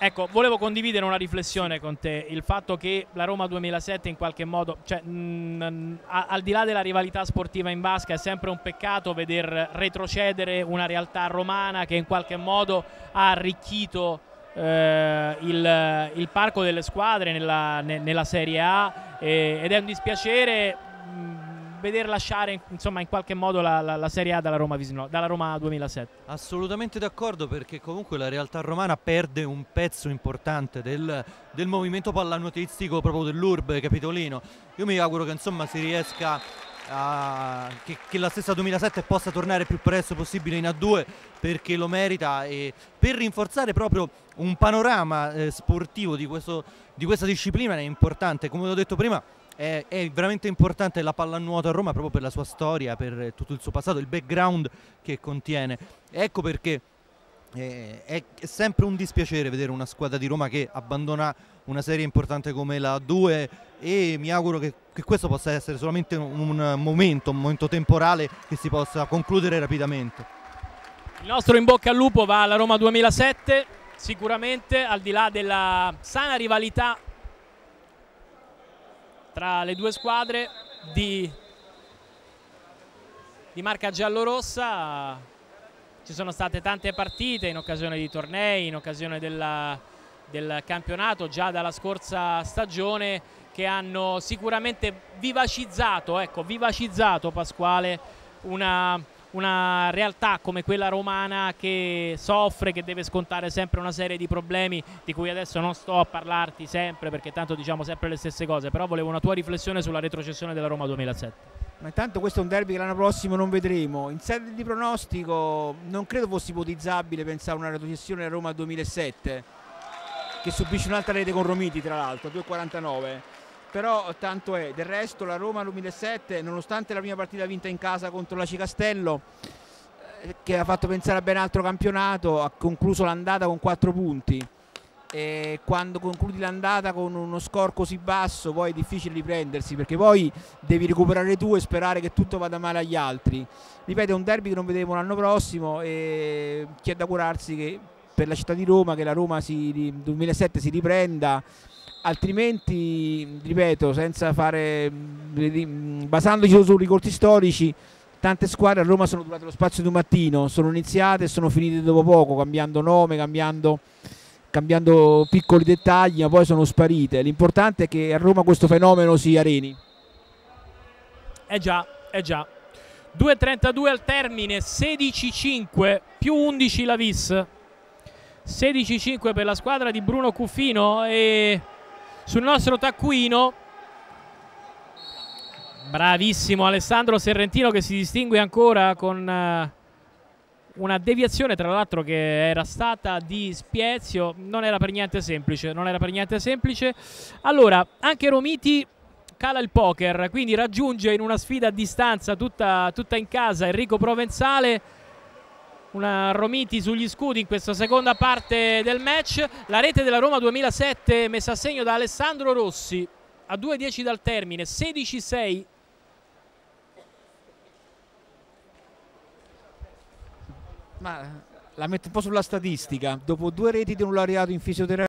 A: Ecco, volevo condividere una riflessione con te, il fatto che la Roma 2007 in qualche modo, cioè, mh, al di là della rivalità sportiva in basca, è sempre un peccato veder retrocedere una realtà romana che in qualche modo ha arricchito eh, il, il, parco delle squadre nella, ne, nella Serie A eh, ed è un dispiacere veder lasciare insomma, in qualche modo la, la, la Serie A dalla Roma, dalla Roma 2007.
D: Assolutamente d'accordo perché comunque la realtà romana perde un pezzo importante del, del movimento pallanuotistico proprio dell'Urb capitolino. Io mi auguro che insomma si riesca a, che, che, la stessa 2007 possa tornare più presto possibile in A2 perché lo merita e per rinforzare proprio un panorama eh, sportivo di, questo, di questa disciplina è importante, come ho detto prima è, è, veramente importante la pallanuoto a Roma proprio per la sua storia, per tutto il suo passato, il background che contiene. Ecco perché eh, è, sempre un dispiacere vedere una squadra di Roma che abbandona una serie importante come la 2 e mi auguro che, che questo possa essere solamente un momento, un momento temporale che si possa concludere rapidamente.
A: Il nostro in bocca al lupo va alla Roma 2007, sicuramente al di là della sana rivalità tra le due squadre di, di marca giallorossa. Ci sono state tante partite in occasione di tornei, in occasione della, del campionato già dalla scorsa stagione che hanno sicuramente vivacizzato, ecco, vivacizzato Pasquale una, una realtà come quella romana che soffre, che deve scontare sempre una serie di problemi di cui adesso non sto a parlarti sempre perché tanto diciamo sempre le stesse cose, però volevo una tua riflessione sulla retrocessione della Roma 2007.
B: Ma intanto questo è un derby che l'anno prossimo non vedremo. In sede di pronostico non credo fosse ipotizzabile pensare a una retrocessione a Roma 2007 che subisce un'altra rete con Romiti tra l'altro, 2,49 però tanto è. Del resto la Roma 2007, nonostante la prima partita vinta in casa contro la Cicastello, eh, che ha fatto pensare a ben altro campionato, ha concluso l'andata con 4 punti. E quando concludi l'andata con uno score così basso poi è difficile riprendersi perché poi devi recuperare tu e sperare che tutto vada male agli altri ripeto è un derby che non vedremo l'anno prossimo e c'è da curarsi che per la città di Roma che la Roma si, 2007 si riprenda altrimenti, ripeto, senza fare, basandoci sui ricorsi storici, tante squadre a Roma sono durate lo spazio di un mattino, sono iniziate e sono finite dopo poco, cambiando nome, cambiando, cambiando piccoli dettagli, ma poi sono sparite. L'importante è che a Roma questo fenomeno si areni.
A: Eh già, eh già. 2.32 al termine, 16-5 più 11 la vis. 16-5 per la squadra di Bruno Cuffino e sul nostro taccuino. Bravissimo Alessandro Serrentino che si distingue ancora con uh, una deviazione tra l'altro che era stata di Spiezio, non era per niente semplice, non era per niente semplice. Allora, anche Romiti cala il poker, quindi raggiunge in una sfida a distanza tutta, tutta in casa Enrico Provenzale una Romiti sugli scudi in questa seconda parte del match. La rete della Roma 2007 messa a segno da Alessandro Rossi a 2-10 dal termine, 16-6.
B: Ma la metto un po' sulla statistica. Dopo due reti di un laureato in fisioterapia